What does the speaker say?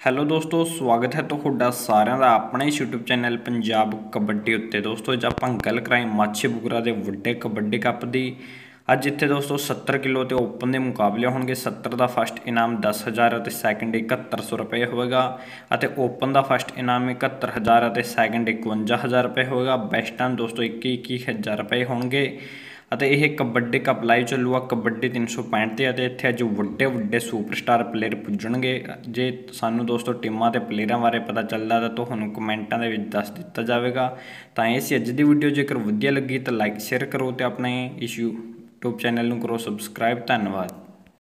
Hello ਦੋਸਤੋ, ਸਵਾਗਤ ਹੈ ਤੁਹਾਡਾ ਸਾਰਿਆਂ ਦਾ ਆਪਣੇ YouTube ਚੈਨਲ ਪੰਜਾਬ ਕਬੱਡੀ ਉੱਤੇ। ਦੋਸਤੋ, ਅੱਜ ਆਪਾਂ ਗੱਲ ਕਰਾਂ ਮਾਛੀ ਬੁਗਰਾ ਦੇ ਵੱਡੇ ਕਬੱਡੀ ਕੱਪ ਦੀ। ਅੱਜ ਇੱਥੇ ਦੋਸਤੋ 70 ਕਿਲੋ ਤੇ ਓਪਨ ਦੇ ਮੁਕਾਬਲੇ ਹੋਣਗੇ 70 ਦਾ ਫਸਟ ਇਨਾਮ 10000 ਅਤੇ ਸੈਕੰਡ 7100 ਰੁਪਏ ਹੋਵੇਗਾ ਅਤੇ ਓਪਨ ਦਾ ਫਸਟ ਇਨਾਮ 71000 ਅਤੇ ਸੈਕੰਡ 51000 ਰੁਪਏ ਹੋਵੇਗਾ। ਬੈਸਟਾਂ ਦੋਸਤੋ 21 21000 ਰੁਪਏ ਹੋਣਗੇ ਅਤੇ ਇਹ ਕਬੱਡੀ ਕੱਪ ਲਾਈਵ ਚੱਲੂਗਾ, ਕਬੱਡੀ 365 ਤੇ ਅਤੇ ਇੱਥੇ ਅੱਜ ਵੱਡੇ ਵੱਡੇ ਸੁਪਰਸਟਾਰ ਪਲੇਅਰ ਪੁੱਜਣਗੇ। ਜੇ ਸਾਨੂੰ ਦੋਸਤੋ ਟੀਮਾਂ ਤੇ ਪਲੇਅਰਾਂ ਬਾਰੇ ਪਤਾ ਚੱਲਦਾ ਤਾਂ ਤੁਹਾਨੂੰ ਕਮੈਂਟਾਂ ਦੇ ਵਿੱਚ ਦੱਸ ਦਿੱਤਾ ਜਾਵੇਗਾ। ਤਾਂ ਇਹ ਸੀ ਅੱਜ ਦੀ ਵੀਡੀਓ ਜੇਕਰ ਵਧੀਆ ਲੱਗੀ ਤਾਂ ਲਾਈਕ ਸ਼ੇਅਰ ਕਰੋ ਤੇ ਆਪਣੇ ਇਸ਼ੂ YouTube ਚੈਨਲ ਨੂੰ ਕਰੋ ਸਬਸਕ੍ਰਾਈਬ ਧੰਨਵਾਦ।